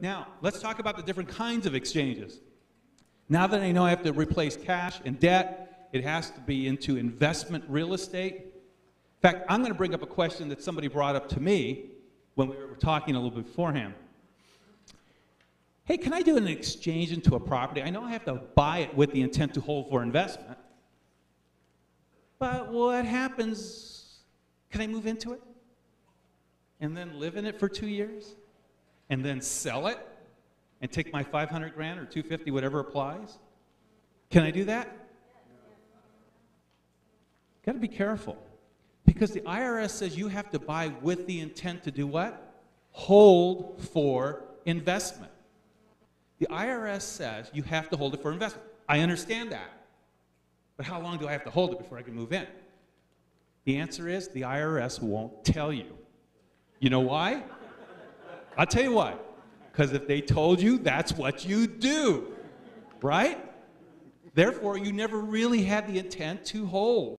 now, let's talk about the different kinds of exchanges. Now that I know I have to replace cash and debt, it has to be into investment real estate. In fact, I'm going to bring up a question that somebody brought up to me when we were talking a little bit beforehand. Hey, can I do an exchange into a property? I know I have to buy it with the intent to hold for investment. But what happens? Can I move into it? And then live in it for two years? And then sell it? And take my 500 grand or 250, whatever applies? Can I do that? Got to be careful. Because the IRS says you have to buy with the intent to do what? Hold for investment. The IRS says you have to hold it for investment. I understand that. But how long do I have to hold it before I can move in? The answer is the IRS won't tell you. You know why? I'll tell you why. Because if they told you, that's what you do. Right? Therefore, you never really had the intent to hold.